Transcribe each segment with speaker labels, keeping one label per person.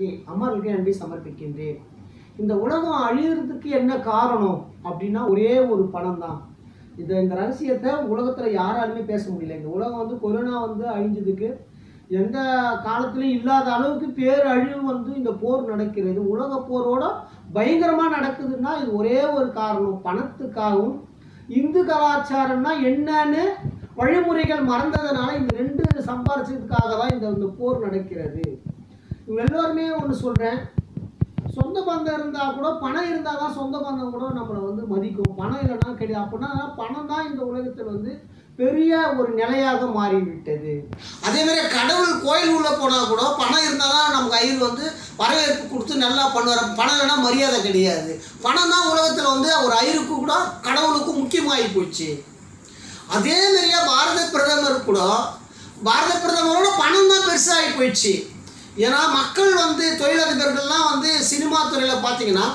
Speaker 1: செலுத்தி அமர்களுக்கு நன்றி சமர்ப்பிக்கின்றேன். இந்த உலகம் அழியறதுக்கு என்ன காரணம்? அப்படின்னா ஒரே ஒரு பணம் தான் இந்த இந்த ரகசியத்தை உலகத்தில் யாராலுமே பேச முடியல. இந்த உலகம் வந்து கொரோனா வந்து அழிஞ்சதுக்கு எந்த காலத்துலையும் இல்லாத அளவுக்கு பேரழிவு வந்து இந்த போர் நடக்கிறது. உலக போரோட பயங்கரமாக நடக்குதுன்னா இது ஒரே ஒரு காரணம். பணத்துக்காகவும் இந்து கலாச்சாரம்னா என்னன்னு வழிமுறைகள் மறந்ததுனால இந்த ரெண்டு சம்பாரிச்சதுக்காக தான் இந்த இந்த போர் நடக்கிறது. இவங்க எல்லோருமே ஒன்று சொல்கிறேன் சொந்த பந்தம் இருந்தால் கூட பணம் இருந்தால் தான் சொந்த பந்தம் கூட நம்மளை வந்து மதிக்கும். பணம் இல்லைன்னா கிடையாது. அப்படின்னா பணம் தான் இந்த உலகத்தில் வந்து பெரிய ஒரு நிலையாக மாறிவிட்டது.
Speaker 2: அதே மாதிரி கடவுள் கோயில் உள்ளே போனால் கூட பணம் இருந்தால் தான் நமக்கு ஐயர் வந்து வரவேற்பு கொடுத்து நல்லா பண்ணுவார். பணம் இல்லைன்னா மரியாதை கிடையாது. பணம் தான் உலகத்தில் வந்து ஒரு ஐயருக்கு கூட கடவுளுக்கும் முக்கியமாகி போச்சு. அதே மாதிரியா பாரத பிரதமர் கூட பாரத பிரதமரோட பணம் தான் பெருசாகி போயிடுச்சு. ஏன்னா மக்கள் வந்து தொழிலதிபர்கள்லாம் வந்து சினிமா துறையில் பார்த்தீங்கன்னா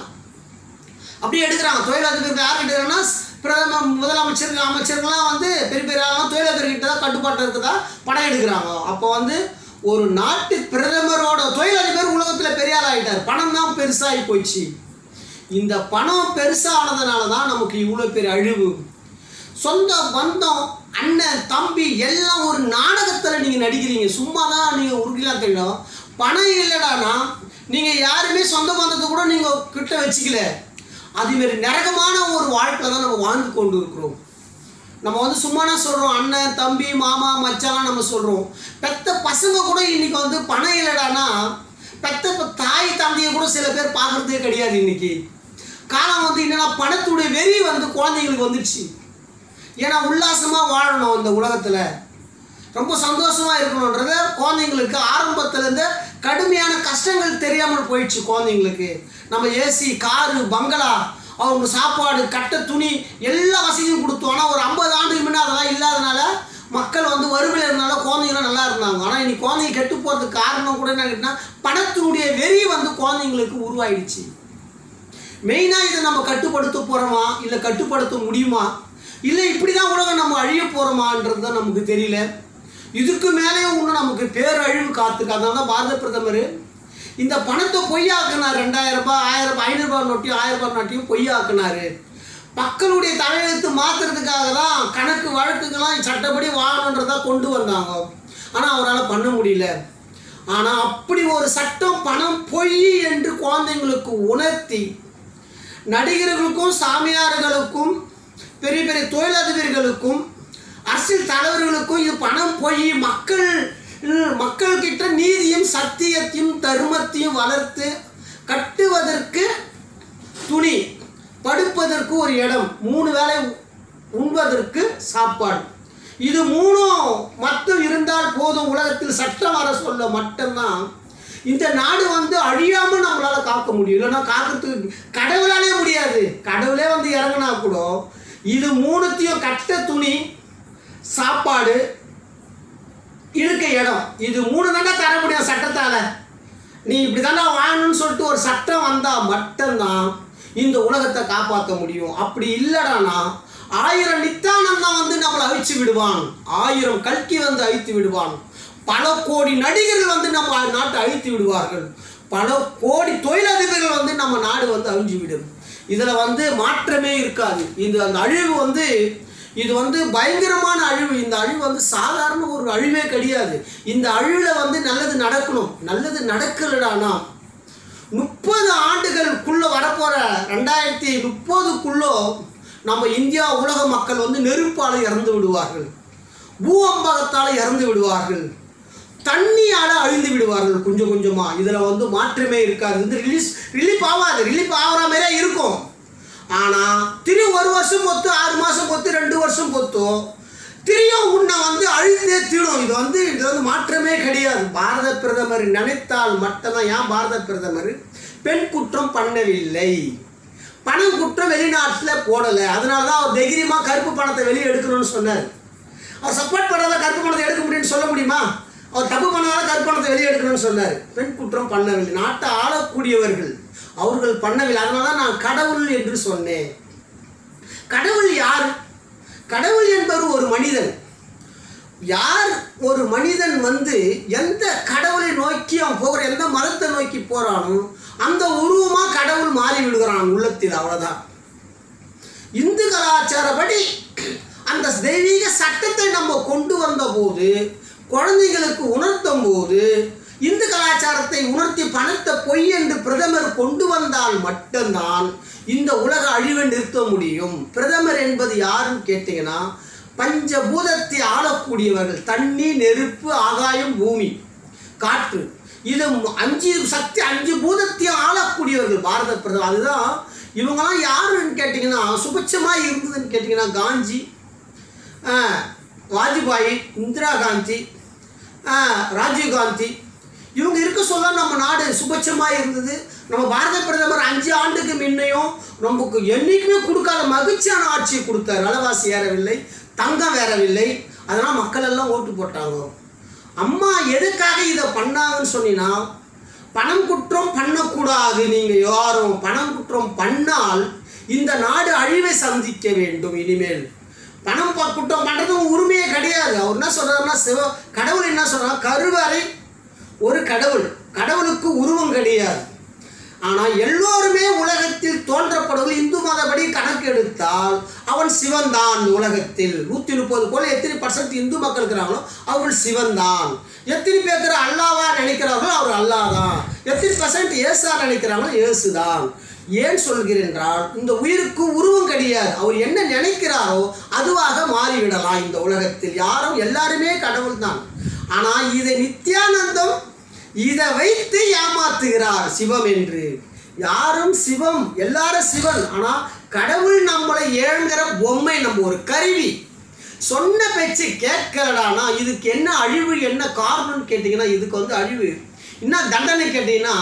Speaker 2: அப்படியே எடுக்கிறாங்க. தொழிலதிபர்கள் யார் எடுக்கிறாங்கன்னா பிரதம முதலமைச்சர்கள் அமைச்சர்கள்லாம் வந்து பெரிய பெரிய தொழிலதிபர்கிட்ட தான் கட்டுப்பாட்டு இருக்குதா படம் எடுக்கிறாங்க. அப்போ வந்து ஒரு நாட்டு பிரதமரோட தொழிலதிபர் உலகத்தில் பெரிய ஆள் ஆகிட்டார் பணம் தான் பெருசாகி போச்சு. இந்த பணம் பெருசானதுனால தான் நமக்கு இவ்வளோ பெரிய அழிவு. சொந்த பந்தம் அண்ணன் தம்பி எல்லாம் ஒரு நாடகத்தில் நீங்கள் நடிக்கிறீங்க. சும்மா தான் நீங்கள் உருகிலாம் தெரியும். பணம் இல்லைடானா நீங்கள் யாருமே சொந்த பந்தத்தை கூட நீங்கள் கிட்ட வச்சுக்கல. அதுமாரி நரகமான ஒரு வாழ்க்கை தான் நம்ம வாழ்ந்து கொண்டு இருக்கிறோம். நம்ம வந்து சும்மானா சொல்கிறோம் அண்ணன் தம்பி மாமா மச்சான் நம்ம சொல்கிறோம் பெத்த பசங்க கூட இன்றைக்கி வந்து பணம் இல்லைடானா பெத்த தாய் தந்தையை கூட சில பேர் பார்க்குறதே கிடையாது இன்னைக்கு. காலம் வந்து என்னென்னா பணத்துடைய வெறி வந்து குழந்தைங்களுக்கு வந்துடுச்சு. ஏன்னா உல்லாசமாக வாழணும் இந்த உலகத்தில். ரொம்ப சந்தோஷமாக இருக்கணுன்றத குழந்தைங்களுக்கு ஆரம்பத்துலேருந்து கடுமையான கஷ்டங்கள் தெரியாமல் போயிடுச்சு குழந்தைங்களுக்கு. நம்ம ஏசி காரு பங்களா அவங்க சாப்பாடு கட்ட துணி எல்லா வசதியும் கொடுத்தோம். ஆனால் ஒரு ஐம்பது ஆண்டுக்கு முன்னே அதெல்லாம் இல்லாதனால மக்கள் வந்து வறுமையில் இருந்தனால குழந்தைங்களாம் நல்லா இருந்தாங்க. ஆனால் இன்னைக்கு குழந்தைங்க கெட்டு போகிறதுக்கு காரணம் கூட என்ன கேட்டால் பணத்தினுடைய வெறி வந்து குழந்தைங்களுக்கு உருவாயிடுச்சு. மெயினாக இதை நம்ம கட்டுப்படுத்த போகிறோமா இல்லை கட்டுப்படுத்த முடியுமா? இல்லை இப்படி தான் உலகம் நம்ம அழிய போகிறோமான்றது தான் நமக்கு தெரியல. இதுக்கு மேலேயும் இன்னும் நமக்கு பேரழிவு காத்துக்கு அதனால தான் பாரத பிரதமர் இந்த பணத்தை பொய்யாக்குனார். ரெண்டாயிரம் ரூபாய் ஆயிரம் ரூபாய் ஐநூறுரூபா நோட்டையும் ஆயிரம் ரூபாய் நோட்டையும் பொய்யாக்குனாரு. மக்களுடைய தலையெழுத்து மாற்றுறதுக்காக தான் கணக்கு வழக்குகள்லாம் சட்டப்படி வாங்கணுன்றதா கொண்டு வந்தாங்க. ஆனால் அவரால் பண்ண முடியல. ஆனால் அப்படி ஒரு சட்டம் பணம் பொய் என்று குழந்தைங்களுக்கு உணர்த்தி நடிகர்களுக்கும் சாமியார்களுக்கும் பெரிய பெரிய தொழிலதிபர்களுக்கும் அரசியல் தலைவர்களுக்கும் இது பணம் போய் மக்கள் மக்கள்கிட்ட நீதியும் சத்தியத்தையும் தர்மத்தையும் வளர்த்து கட்டுவதற்கு துணி படுப்பதற்கு ஒரு இடம் மூணு வேளை உண்பதற்கு சாப்பாடு. இது மூணும் மட்டும் இருந்தால் போதும் உலகத்தில் சட்டம் வர சொல்ல மட்டும்தான். இந்த நாடு வந்து அழியாமல் நம்மளால் காக்க முடியும். இல்லைன்னா காக்கிறதுக்கு கடவுளாலே முடியாது. கடவுளே வந்து இறங்கினா கூட இது மூணுத்தையும் கட்ட துணி சாப்பாடு இருக்க இடம். இது மூணு தானே தர முடியும் சட்டத்தால். நீ இப்படி தானே வாங்கணும்னு சொல்லிட்டு ஒரு சட்டம் வந்தால் மட்டும்தான் இந்த உலகத்தை காப்பாற்ற முடியும். அப்படி இல்லைடானா ஆயிரம் நித்தானம் தான் வந்து நம்மளை அழிச்சு விடுவான். ஆயிரம் கல்கி வந்து அழித்து விடுவான். பல கோடி நடிகர்கள் வந்து நம்ம நாட்டை அழித்து விடுவார்கள். பல கோடி தொழிலதிபர்கள் வந்து நம்ம நாடு வந்து அழிஞ்சு விடும். இதில் வந்து மாற்றமே இருக்காது. இந்த அந்த அழிவு வந்து இது வந்து பயங்கரமான அழிவு. இந்த அழிவு வந்து சாதாரண ஒரு அழிவே கிடையாது. இந்த அழிவில் வந்து நல்லது நடக்கணும். நல்லது நடக்கலடானா முப்பது ஆண்டுகளுக்குள்ள வரப்போகிற ரெண்டாயிரத்தி முப்பதுக்குள்ளோ நம்ம இந்தியா உலக மக்கள் வந்து நெருப்பால் இறந்து விடுவார்கள். பூவம்பகத்தால் இறந்து விடுவார்கள். தண்ணியால் அழிந்து விடுவார்கள் கொஞ்சம் கொஞ்சமாக இதில் வந்து மாற்றமே இருக்காது. இது ரிலீஸ் ரிலீஃப் ஆகாது. ரிலீஃப் ஆகிற மாதிரியே இருக்கும். ஆனால் திரு ஒரு வருஷம் பொத்து ஆறு மாதம் பொத்து ரெண்டு வருஷம் பொத்தும் திரியும் உன்னை வந்து அழித்தே தீடும் இது வந்து இது வந்து மாற்றமே கிடையாது. பாரத பிரதமர் நினைத்தால் மட்டும்தான் ஏன் பாரத பிரதமர்? பெண் குற்றம் பண்ணவில்லை. பணம் குற்றம் வெளிநாட்டில் போடலை. அதனால தான் அவர் தைரியமாக கருப்பு பணத்தை வெளியே எடுக்கணும்னு சொன்னார். அவர் சப்போர்ட் பண்ணாத கருப்பு பணத்தை எடுக்க முடியும்னு சொல்ல முடியுமா? அவர் தப்பு பண்ணாத கருப்பு பணத்தை வெளியே எடுக்கணும்னு சொன்னார். பெண் குற்றம் பண்ணவில்லை. நாட்டை ஆளக்கூடியவர்கள். அவர்கள் பண்ணவில்லை. அதனால தான் நான் கடவுள் என்று சொன்னேன். கடவுள் யார்? கடவுள் என்பவர் ஒரு மனிதன். யார் ஒரு மனிதன் வந்து எந்த கடவுளை நோக்கி அவன் போகிற எந்த மதத்தை நோக்கி போகிறானோ அந்த உருவமாக கடவுள் மாறி விடுகிறான் உள்ளத்தில். அவ்வளோதான் இந்து கலாச்சாரப்படி அந்த தெய்வீக சட்டத்தை நம்ம கொண்டு வந்த போது குழந்தைங்களுக்கு உணர்த்தும் போது இந்து கலாச்சாரத்தை உணர்த்தி பணத்தை பொய் என்று பிரதமர் கொண்டு வந்தால் மட்டும்தான் இந்த உலக அழிவை நிறுத்த முடியும். பிரதமர் என்பது யாருன்னு கேட்டிங்கன்னா பஞ்சபூதத்தை ஆளக்கூடியவர்கள். தண்ணி நெருப்பு ஆகாயம் பூமி காற்று. இது அஞ்சு சக்தி அஞ்சு பூதத்தையும் ஆளக்கூடியவர்கள். பாரத பிரதமர். அதுதான் இவங்கெல்லாம் யாருன்னு கேட்டிங்கன்னா சுபட்சமாக இருந்ததுன்னு கேட்டிங்கன்னா காந்தி வாஜ்பாய் இந்திரா காந்தி ராஜீவ்காந்தி ராஜீவ் காந்தி இவங்க இருக்க சொல்ல நம்ம நாடு சுபட்சமாக இருந்தது. நம்ம பாரத பிரதமர் அஞ்சு ஆண்டுக்கு முன்னையும் நமக்கு என்னைக்குமே கொடுக்காத மகிழ்ச்சியான ஆட்சியை கொடுத்தார். விலைவாசி ஏறவில்லை தங்கம் ஏறவில்லை அதனால் மக்கள் எல்லாம் ஓட்டு போட்டாங்க. அம்மா எதுக்காக இதை பண்ணாங்கன்னு சொன்னீங்கன்னா பணம் குற்றம் பண்ணக்கூடாது. நீங்கள் யாரும் பணம் குற்றம் பண்ணால் இந்த நாடு அழிவை சந்திக்க வேண்டும் இனிமேல். பணம் ப- குற்றம் பண்ணுறதும் உரிமையே கிடையாது. அவர் என்ன சொல்கிறாருன்னா சிவ கடவுள் என்ன சொல்கிறார் கருவறை ஒரு கடவுள். கடவுளுக்கு உருவம் கிடையாது. ஆனால் எல்லோருமே உலகத்தில் தோன்றப்படுவது இந்து மதப்படி கணக்கு எடுத்தால் அவன் சிவன் தான் உலகத்தில். நூற்றி முப்பது போல எத்தனை பர்சன்ட் இந்து மக்கள் இருக்கிறாங்களோ அவர்கள் சிவன் தான் எத்தனை பேர் அல்லாவா நினைக்கிறார்களோ அவர் அல்லாஹ் தான் எத்தனை பர்சன்ட் ஏசா நினைக்கிறாங்களோ ஏசு தான் ஏன் சொல்கிறேன் இந்த உயிருக்கு உருவம் கிடையாது. அவர் என்ன நினைக்கிறாரோ அதுவாக மாறிவிடலாம் இந்த உலகத்தில். யாரும் எல்லாருமே கடவுள் தான் ஆனால் இதை நித்யானந்தம் இதை வைத்து ஏமாத்துகிறார் சிவம் என்று. யாரும் சிவம் எல்லாரும் சிவன். ஆனால் கடவுள் நம்மளை ஏழுங்கிற பொம்மை நம்ம ஒரு கருவி. சொன்ன பேச்சு கேட்கலடானா இதுக்கு என்ன அழிவு என்ன காரணம்னு கேட்டிங்கன்னா இதுக்கு வந்து அழிவு. என்ன தண்டனை கேட்டிங்கன்னா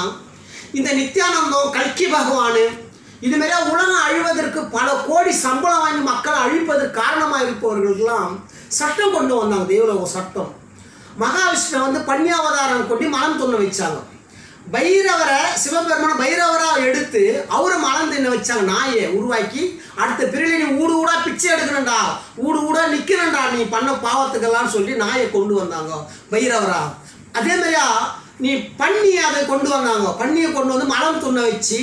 Speaker 2: இந்த நித்யானந்தம் கல்கி பகவான் இதுமாரி உலகம் அழிவதற்கு பல கோடி சம்பளம் வாங்கி மக்களை அழிப்பதற்கு காரணமாக இருப்பவர்களுக்கெல்லாம் சட்டம் கொண்டு வந்தாங்க. தேவலோக சட்டம். மகாவிஷ்ணு வந்து பன்னியாவதாரம் கொண்டு மலம் துண்ண வச்சாங்க. பைரவரை சிவபெருமான பைரவராக எடுத்து அவரை மலம் தின்ன வச்சாங்க. நாயை உருவாக்கி அடுத்த பிரிவில் நீ ஊடு ஊடா பிச்சை எடுக்கணும்டா. ஊடு ஊடா நிற்கணும்டா நீ பண்ண பாவத்துக்கெல்லாம் சொல்லி நாயை கொண்டு வந்தாங்க பைரவரா. அதே மாதிரியா நீ பன்னி அதை கொண்டு வந்தாங்க. பன்னியை கொண்டு வந்து மலம் துண்ண வச்சு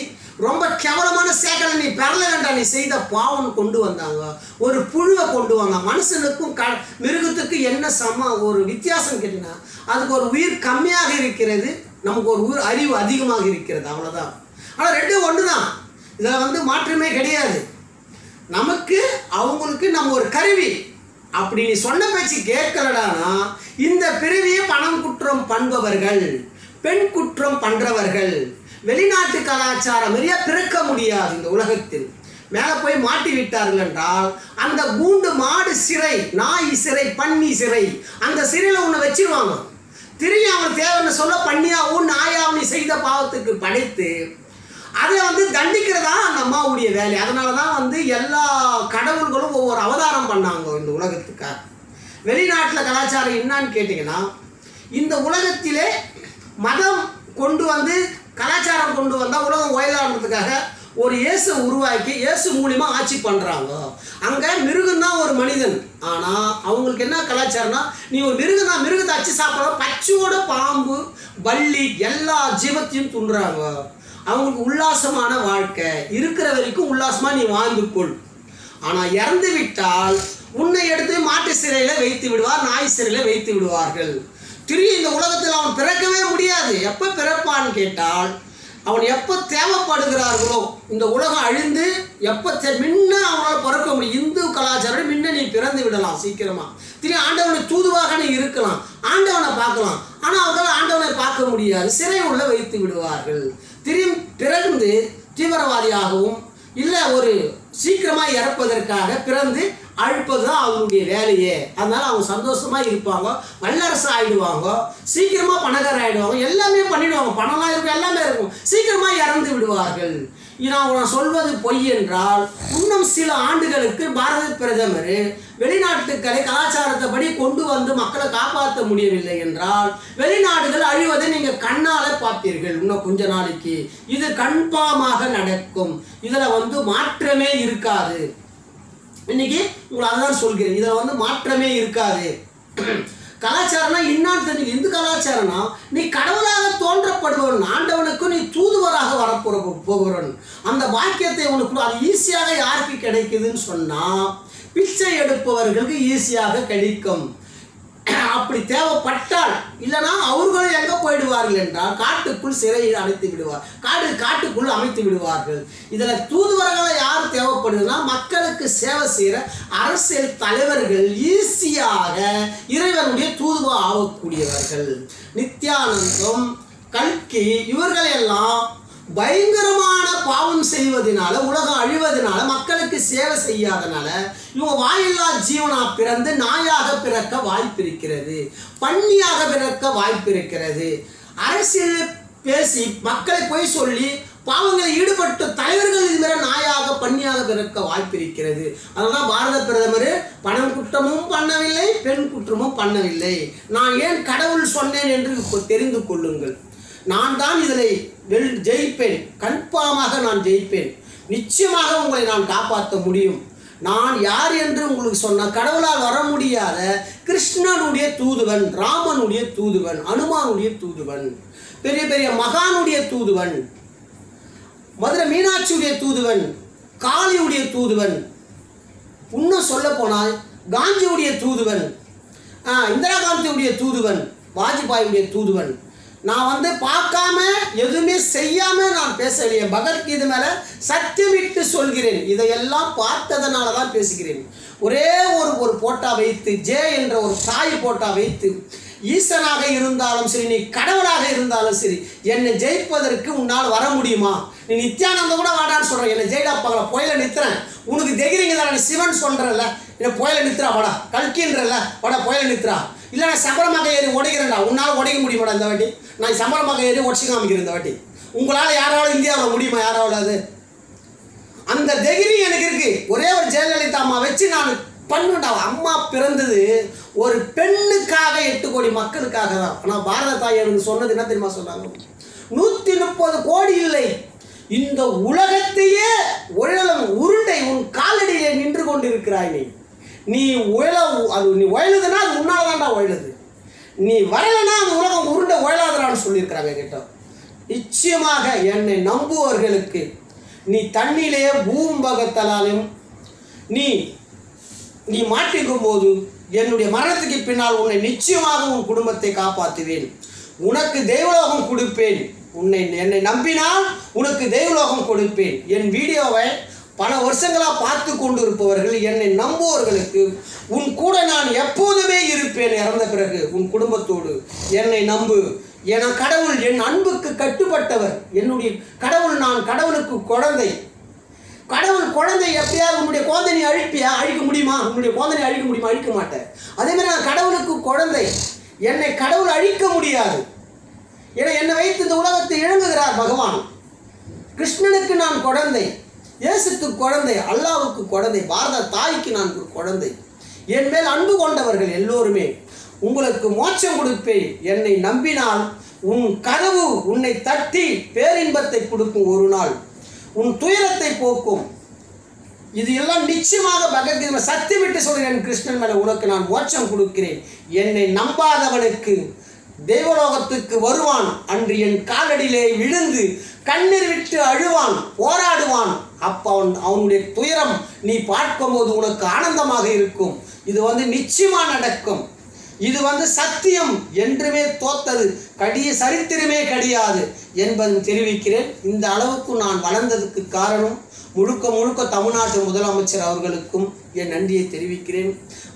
Speaker 2: ரொம்ப கேவலமான சேகலை நீ பெறல வேண்டாம். நீ செய்த பாவம் கொண்டு வந்தாங்க. ஒரு புழுவை கொண்டு வந்தாங்க மனுஷனுக்கும் க மிருகத்துக்கு என்ன சம ஒரு வித்தியாசம் கேட்டிங்கன்னா அதுக்கு ஒரு உயிர் கம்மியாக இருக்கிறது நமக்கு ஒரு உயிர் அறிவு அதிகமாக இருக்கிறது. அவ்வளோதான் ஆனால் ரெண்டும் ஒன்று தான் இதில் வந்து மாற்றமே கிடையாது. நமக்கு அவங்களுக்கு நம்ம ஒரு கருவி. அப்படி நீ சொன்ன பேச்சு கேட்கலடானா இந்த பிறவியை பணம் குற்றம் பண்பவர்கள் பெண் குற்றம் பண்ணுறவர்கள் வெளிநாட்டு கலாச்சாரம் மாதிரியா பிறக்க முடியாது இந்த உலகத்தில். மேலே போய் மாட்டி விட்டார்கள் என்றால் அந்த கூண்டு மாடு சிறை நாய் சிறை பன்னி சிறை அந்த சிறையில் உன்னை வச்சிருவாங்க. திரும்பி அவன் தேவைன்னு சொல்ல பண்ணியாவும் நாயாவும் நீ செய்த பாவத்துக்கு படைத்து அதை வந்து தண்டிக்கிறதா அந்த அம்மாவுடைய வேலை. அதனால தான் வந்து எல்லா கடவுள்களும் ஒவ்வொரு அவதாரம் பண்ணாங்க இந்த உலகத்துக்காக. வெளிநாட்டில் கலாச்சாரம் என்னன்னு கேட்டிங்கன்னா இந்த உலகத்திலே மதம் கொண்டு வந்து கலாச்சாரம் கொண்டு வந்தால் உலகம் ஒயலாடுறதுக்காக ஒரு இயேசு உருவாக்கி இயேசு மூலியமாக ஆட்சி பண்ணுறாங்க அங்கே மிருகம் தான் ஒரு மனிதன். ஆனால் அவங்களுக்கு என்ன கலாச்சாரம்னா நீ ஒரு மிருகம் தான் மிருகத்தை அச்சு சாப்பிட்ற பச்சையோட பாம்பு பள்ளி எல்லா ஜீவத்தையும் துண்டுறாங்க. அவங்களுக்கு உல்லாசமான வாழ்க்கை. இருக்கிற வரைக்கும் உல்லாசமாக நீ வாழ்ந்துக்கொள். ஆனால் இறந்து விட்டால் உன்னை எடுத்து மாட்டு சிறையில் வைத்து விடுவார் நாய் சிறையில் வைத்து விடுவார்கள். திரும்பி இந்த உலகத்தில் அவன் பிறக்கவே முடியாது. எப்போ பிறப்பான்னு கேட்டால் அவன் எப்போ தேவைப்படுகிறார்களோ இந்த உலகம் அழிந்து எப்போ தே முன்ன அவனால் பிறக்க முடியும். இந்து கலாச்சாரம் முன்ன நீ பிறந்து விடலாம் சீக்கிரமாக திரும்பி ஆண்டவனை தூதுவாக நீ இருக்கலாம். ஆண்டவனை பார்க்கலாம். ஆனால் அவர்களால் ஆண்டவனை பார்க்க முடியாது. சிறை உள்ள வைத்து விடுவார்கள். திரும்பி பிறந்து தீவிரவாதியாகவும் இல்லை ஒரு சீக்கிரமாக இறப்பதற்காக பிறந்து அழிப்பது தான் அவங்களுடைய வேலையே. அதனால அவங்க சந்தோஷமா இருப்பாங்க வல்லரசு ஆயிடுவாங்க சீக்கிரமா பணக்காரர் ஆயிடுவாங்க எல்லாமே பண்ணிடுவாங்க. பணம்லாம் இருக்கும் எல்லாமே இருக்கும். சீக்கிரமா இறந்து விடுவார்கள். நான் சொல்வது பொய் என்றால் இன்னும் சில ஆண்டுகளுக்கு பாரத பிரதமர் வெளிநாட்டுக்களை கலாச்சாரத்தைப்படி கொண்டு வந்து மக்களை காப்பாற்ற முடியவில்லை என்றால் வெளிநாடுகள் அழிவதை நீங்கள் கண்ணால் பார்ப்பீர்கள். இன்னும் கொஞ்ச நாளைக்கு. இது கன்ஃபார்மாக நடக்கும். இதில் வந்து மாற்றமே இருக்காது. இன்னைக்கு உங்களை அதான் சொல்கிறேன். இதில் வந்து மாற்றமே இருக்காது. கலாச்சாரம்னா என்னான்னு தெரிஞ்சு எந்த கலாச்சாரம்னா நீ கடவுளாக தோன்றப்படுபவன் ஆண்டவனுக்கு நீ தூதுவராக வரப்போற போகிறவன். அந்த வாக்கியத்தை உனக்கு அது ஈஸியாக யாருக்கு கிடைக்குதுன்னு சொன்னால் பிச்சை எடுப்பவர்களுக்கு ஈஸியாக கிடைக்கும். அப்படி தேவைப்பட்டால் இல்லைனா அவர்களும் எங்கே போயிடுவார்கள் என்றால் காட்டுக்குள் சிறையில் அடைத்து விடுவார். காடு காட்டுக்குள் அமைத்து விடுவார்கள். இதில் தூதுவர்களை யார் தேவைப்படுதுன்னா மக்களுக்கு சேவை செய்கிற அரசியல் தலைவர்கள் ஈஸியாக இறைவனுடைய தூதுவா ஆகக்கூடியவர்கள். நித்யானந்தம் கல்கி இவர்களையெல்லாம் பயங்கரமான பாவம் செய்வதனால உலகம் அழிவதனால மக்களுக்கு சேவை செய்யாதனால இவங்க வாயில்லா ஜீவனா பிறந்து நாயாக பிறக்க வாய்ப்பு இருக்கிறது பன்னியாக பிறக்க வாய்ப்பு இருக்கிறது அரசியல் பேசி மக்களை போய் சொல்லி பாவங்களை ஈடுபட்டு தலைவர்கள் இதுமாரி நாயாக பன்னியாக பிறக்க வாய்ப்பு இருக்கிறது அதனால பாரத பிரதமர் பணம் குற்றமும் பண்ணவில்லை பெண் குற்றமும் பண்ணவில்லை. நான் ஏன் கடவுள் சொன்னேன் என்று தெரிந்து கொள்ளுங்கள். நான் தான் இதில் வெல் ஜெயிப்பேன். கன்ஃபார்மாக நான் ஜெயிப்பேன். நிச்சயமாக உங்களை நான் காப்பாற்ற முடியும். நான் யார் என்று உங்களுக்கு சொன்ன கடவுளால் வர முடியாத கிருஷ்ணனுடைய தூதுவன் ராமனுடைய தூதுவன் அனுமானுடைய தூதுவன் பெரிய பெரிய மகானுடைய தூதுவன் மதுரை மீனாட்சியுடைய தூதுவன் காளியுடைய தூதுவன் இன்னும் சொல்ல போனால் காந்தியுடைய தூதுவன் இந்திரா காந்தியுடைய தூதுவன் வாஜ்பாயுடைய தூதுவன் நான் வந்து பார்க்காம எதுவுமே செய்யாம நான் பேசலையே பகவத்கீதை மேலே சத்தியமிட்டு சொல்கிறேன். இதையெல்லாம் பார்த்ததனால தான் பேசுகிறேன். ஒரே ஒரு ஒரு போட்டா வைத்து ஜே என்ற ஒரு தாய் போட்டா வைத்து ஈசனாக இருந்தாலும் சரி நீ கடவுளாக இருந்தாலும் சரி என்னை ஜெயிப்பதற்கு உன்னால் வர முடியுமா? நீ நித்யானந்தம் கூட வாடான்னு சொல்கிறேன் என்னை ஜெயிடா பகல புயல நித்துறேன். உனக்கு தைரியங்க தானே சிவன் சொல்கிறல்ல என்னை புயல நிறுத்துறா வாடா. கல்கின்றல்ல வாடா புயல நிறுத்துறா இல்லை நான் சம்பளமாக ஏறி உடைக்கிறேன்டா உன்னால் உடைக்க முடியுமாடா இந்த வாட்டி? நான் சம்பளமாக ஏறி உடச்சி காமிக்கிறேன் இந்த வாட்டி. உங்களால் யாராவது இந்தியாவில் முடியுமா? யாராவது அது? அந்த தைரியம் எனக்கு இருக்கு. ஒரே ஒரு ஜெயலலிதா அம்மா வச்சு நான் பண்ணுண்டா. அம்மா பிறந்தது ஒரு பெண்ணுக்காக எட்டு கோடி மக்களுக்காக தான். ஆனால் பாரத தாய் எனக்கு சொன்னது என்ன தெரியுமா சொன்னாங்க? நூற்றி முப்பது கோடி இல்லை. இந்த உலகத்தையே உழலம் உருண்டை உன் காலடியிலே நின்று கொண்டிருக்கிறாய் நீ. நீ உயல அது நீ உழலுதுன்னா அது உன்னால தான்டா நீ வரலைன்னா அந்த உலகம் உருண்டை உழலாதடான்னு சொல்லியிருக்கிறாங்க கிட்ட நிச்சயமாக என்னை நம்புவர்களுக்கு நீ தண்ணிலேயே பூம்பகத்தலாலும் நீ நீ மாட்டிக்கும் போது என்னுடைய மரணத்துக்கு பின்னால் உன்னை நிச்சயமாக உன் குடும்பத்தை காப்பாற்றுவேன். உனக்கு தெய்வலோகம் கொடுப்பேன். உன்னை என்னை நம்பினால் உனக்கு தெய்வலோகம் கொடுப்பேன். என் வீடியோவை பல வருஷங்களாக பார்த்து கொண்டு இருப்பவர்கள் என்னை நம்புவவர்களுக்கு உன் கூட நான் எப்போதுமே இருப்பேன் இறந்த பிறகு உன் குடும்பத்தோடு என்னை நம்பு. என கடவுள் என் அன்புக்கு கட்டுப்பட்டவர். என்னுடைய கடவுள் நான் கடவுளுக்கு குழந்தை. கடவுள் குழந்தை எப்படியாவது உன்னுடைய குழந்தையை அழிப்பியா? அழிக்க முடியுமா? உன்னுடைய குழந்தையை அழிக்க முடியுமா? அழிக்க மாட்டேன். அதேமாதிரி நான் கடவுளுக்கு குழந்தை. என்னை கடவுள் அழிக்க முடியாது. ஏன்னா என்னை வைத்து இந்த உலகத்தை இழங்குகிறார் பகவான். கிருஷ்ணனுக்கு நான் குழந்தை. இயேசுக்கு குழந்தை அல்லாவுக்கு குழந்தை பாரத தாய்க்கு நான் ஒரு குழந்தை. என் மேல் அன்பு கொண்டவர்கள் எல்லோருமே உங்களுக்கு மோட்சம் கொடுப்பேன். என்னை நம்பினால் உன் கதவு உன்னை தட்டி பேரின்பத்தை கொடுக்கும் ஒரு நாள். உன் துயரத்தை போக்கும். இது எல்லாம் நிச்சயமாக பகவத்கீதை சத்தியமிட்டு சொல்கிறேன் கிருஷ்ணன் மேலே உனக்கு நான் மோட்சம் கொடுக்கிறேன். என்னை நம்பாதவனுக்கு தெய்வலோகத்துக்கு வருவான். அன்று என் காலடியிலே விழுந்து கண்ணீர் விட்டு அழுவான் போராடுவான். அப்போ அவன் அவனுடைய துயரம் நீ பார்க்கும்போது உனக்கு ஆனந்தமாக இருக்கும். இது வந்து நிச்சயமாக நடக்கும். இது வந்து சத்தியம் என்றுமே தோத்தது. கடிய சரித்திரமே கிடையாது என்பதும் தெரிவிக்கிறேன். இந்த அளவுக்கு நான் வளர்ந்ததுக்கு காரணம் முழுக்க முழுக்க தமிழ்நாட்டு முதலமைச்சர் அவர்களுக்கும் என் நன்றியை தெரிவிக்கிறேன்.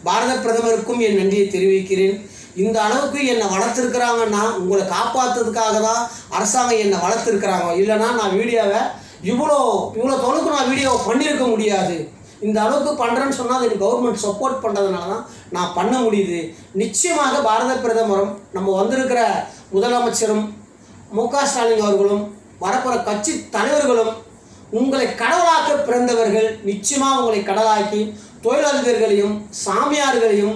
Speaker 2: பாரத பிரதமருக்கும் என் நன்றியை தெரிவிக்கிறேன். இந்த அளவுக்கு என்னை வளர்த்துருக்குறாங்கன்னா உங்களை காப்பாற்றுறதுக்காக தான் அரசாங்கம் என்னை வளர்த்துருக்குறாங்க. இல்லைன்னா நான் வீடியோவை இவ்வளோ இவ்வளோ தொலைக்கு நான் வீடியோ பண்ணியிருக்க முடியாது. இந்த அளவுக்கு பண்ணுறேன்னு சொன்னால் அது கவர்மெண்ட் சப்போர்ட் பண்ணுறதுனால தான் நான் பண்ண முடியுது. நிச்சயமாக பாரத பிரதமரும் நம்ம வந்திருக்கிற முதலமைச்சரும் மு க ஸ்டாலின் அவர்களும் வரப்போகிற கட்சி தலைவர்களும் உங்களை கடவுளாக்க பிறந்தவர்கள் நிச்சயமாக உங்களை கடவுளாக்கி தொழிலதிபர்களையும் சாமியார்களையும்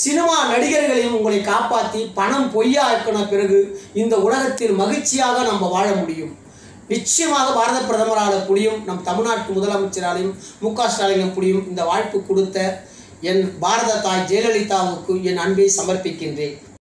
Speaker 2: சினிமா நடிகர்களையும் உங்களை காப்பாற்றி பணம் பொய்யாக்கின பிறகு இந்த உலகத்தில் மகிழ்ச்சியாக நம்ம வாழ முடியும். நிச்சயமாக பாரத பிரதமரால் முடியும் நம் தமிழ்நாட்டு முதலமைச்சராலையும் மு க ஸ்டாலினும் முடியும் இந்த வாய்ப்பு கொடுத்த என் பாரத தாய் ஜெயலலிதாவுக்கு என் அன்பை சமர்ப்பிக்கின்றேன்.